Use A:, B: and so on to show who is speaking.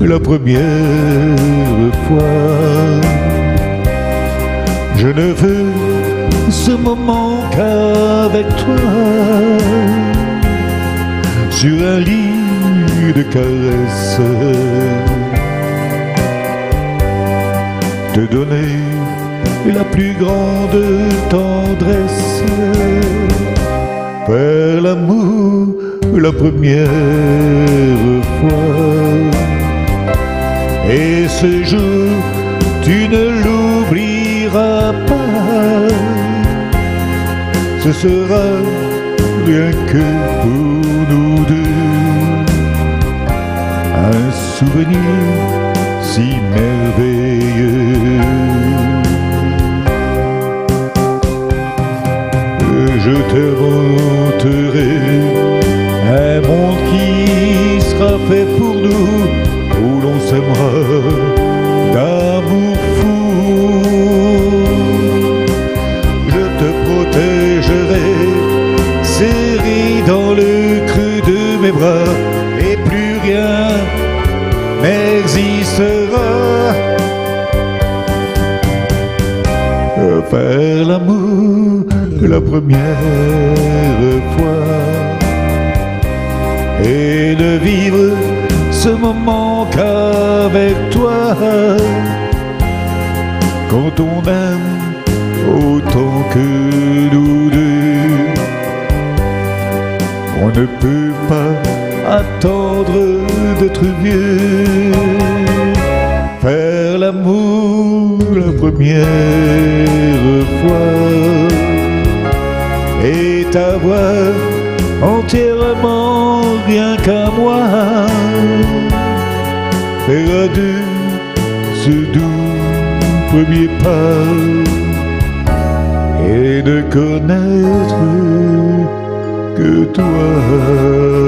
A: la première fois. Je ne veux ce moment qu'avec toi, sur un lit de caresses, te donner la plus grande tendresse, la première fois. Et ce jour, tu ne l'oublieras pas. Ce sera rien que pour nous deux un souvenir si merveilleux. Je t'inventerai un fait pour nous, où l'on s'aimera d'amour fou. Je te protégerai, serré dans le creux de mes bras, et plus rien n'existera. Faire l'amour la première fois et de vivre ce moment qu'avec toi. Quand on aime autant que nous deux, on ne peut pas attendre d'être vieux. Faire l'amour la première fois et t'avoir entièrement rien qu'à moi. Faire ce doux premier pas et ne connaître que toi.